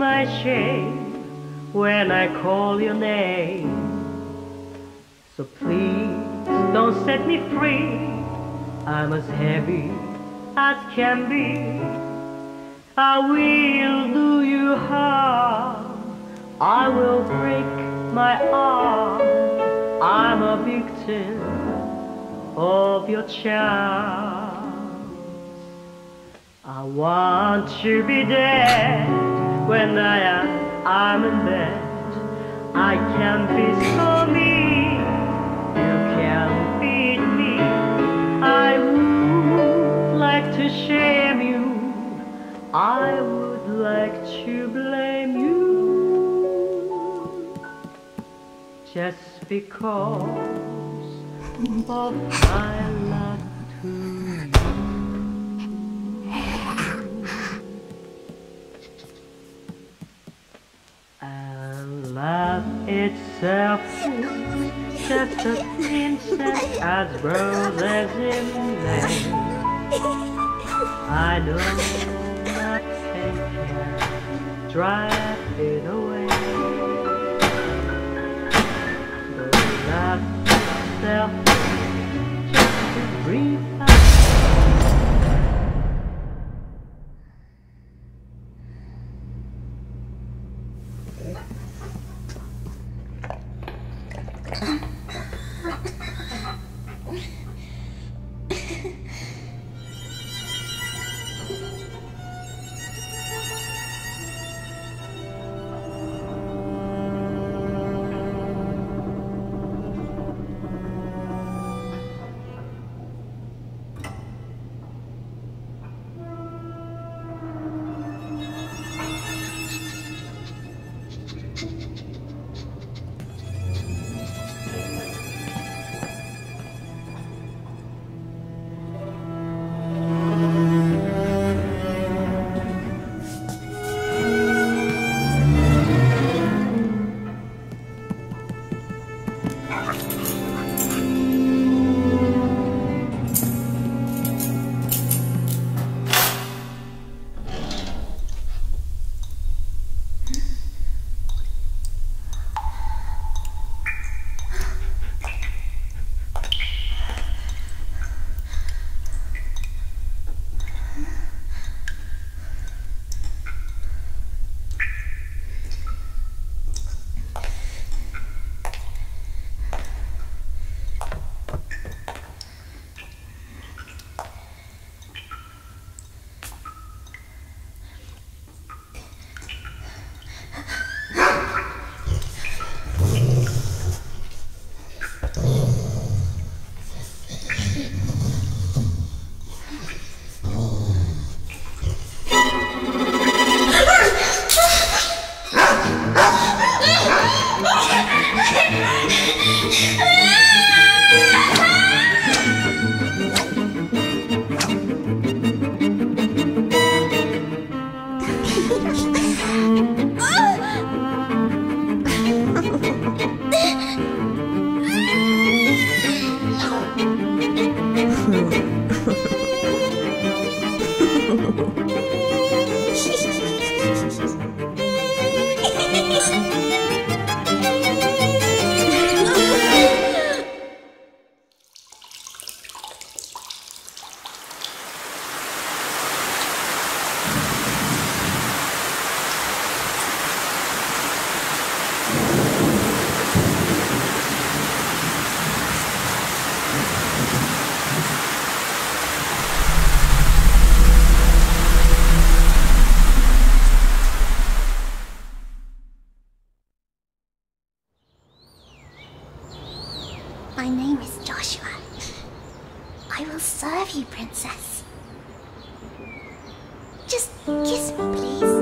My shame when I call your name? So please don't set me free. I'm as heavy as can be. I will do you harm. I will break my arm. I'm a victim of your charm. I want to be dead when I am I'm in bed. I can't be so mean. You can beat me. I would like to shame you. I would like to blame you. Just because of my love itself just a princess as roses in May. I know nothing can drive it away. Love itself just a dream. I will serve you, princess. Just kiss me, please.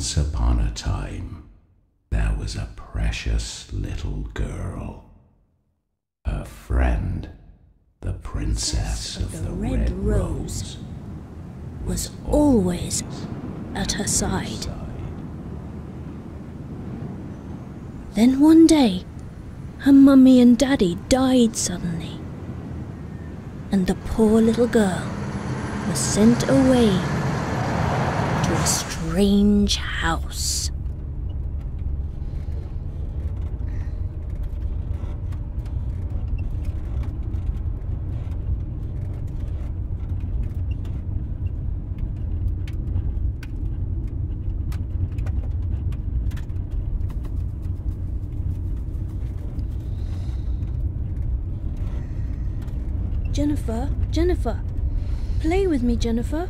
Once upon a time, there was a precious little girl. Her friend, the princess of the, Red, Rose, was always at her side. Then one day, her mummy and daddy died suddenly, and the poor little girl was sent away to a strange house. Jennifer, Jennifer, play with me, Jennifer.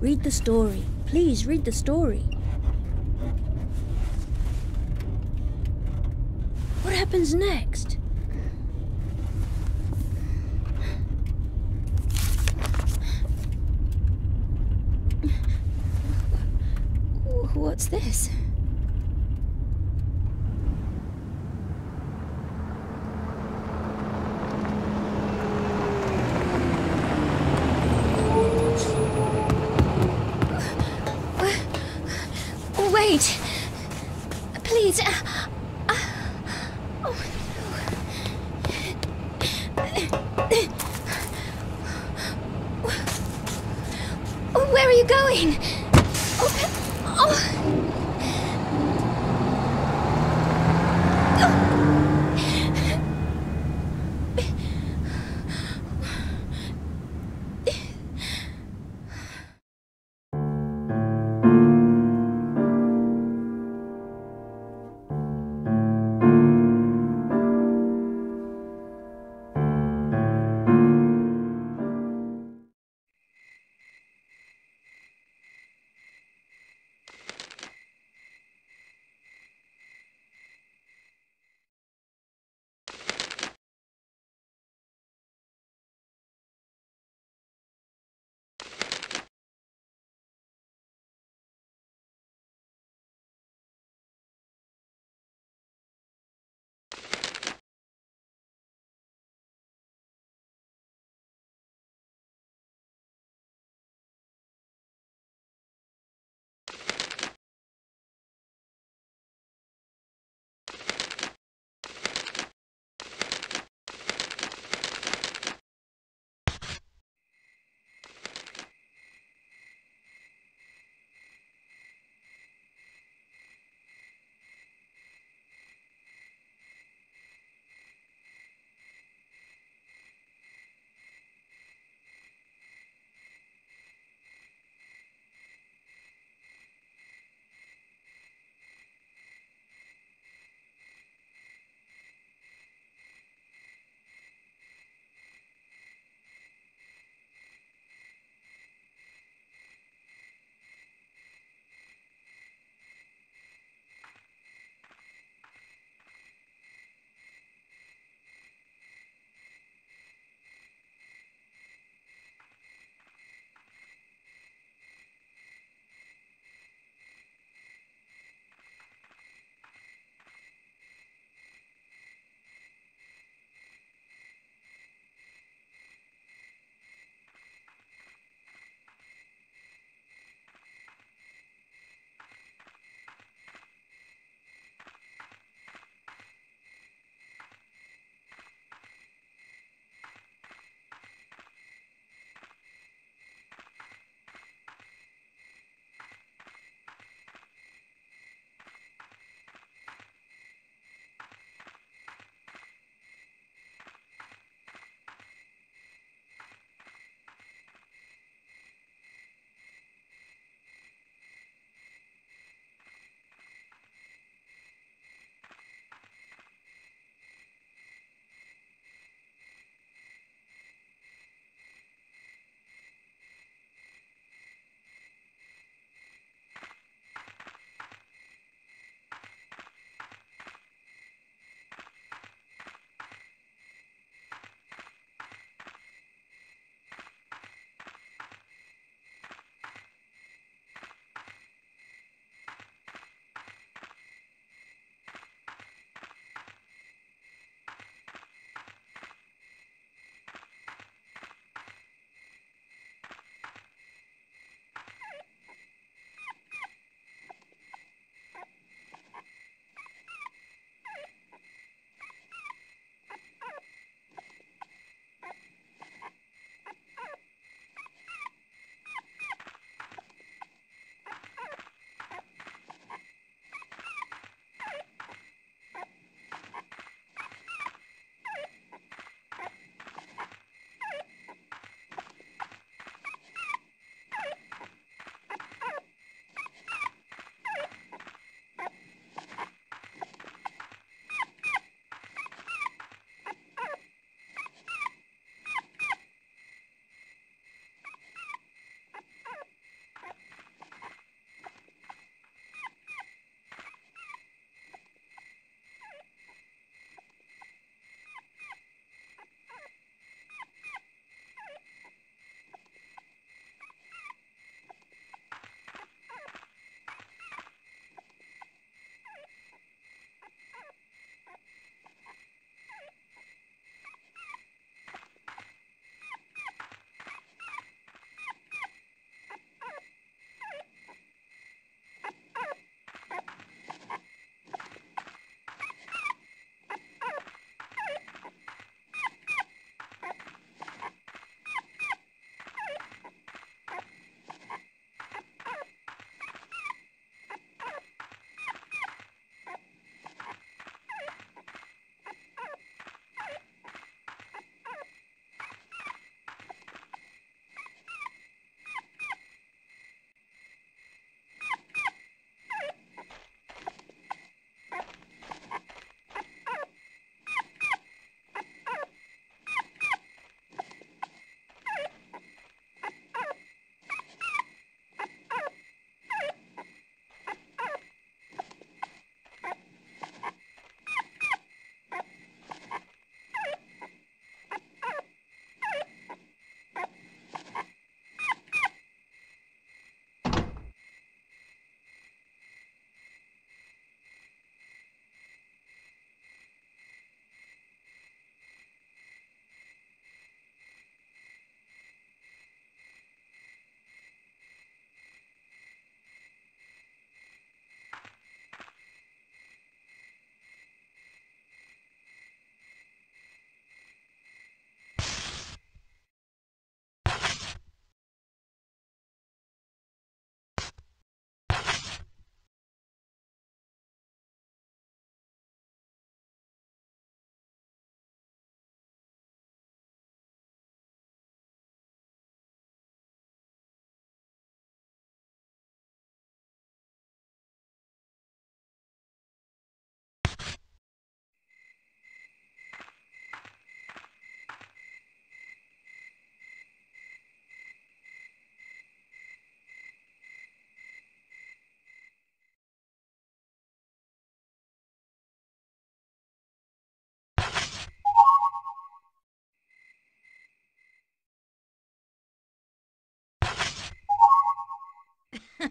Read the story. Please read the story. What happens next? What's this?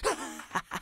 Ha ha ha!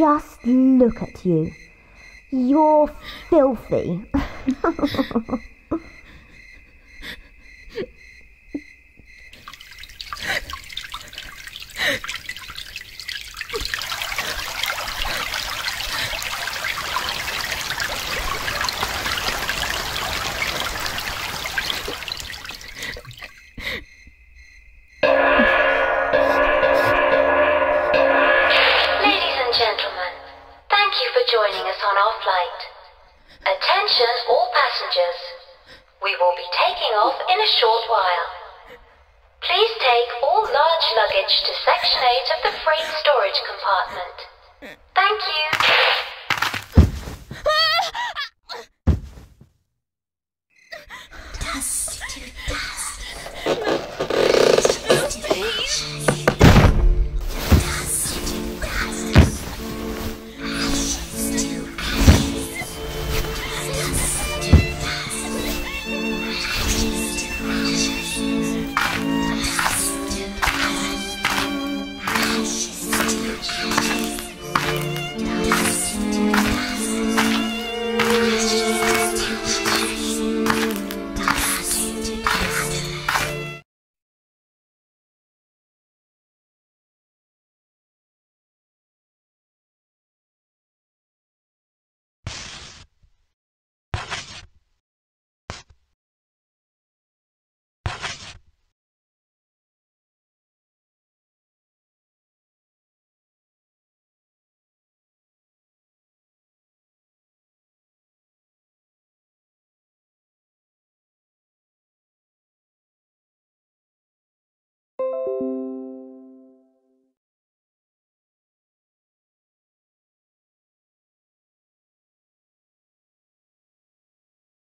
Just look at you. You're filthy. in a short while. Please take all large luggage to Section 8 of the freight storage compartment. Thank you.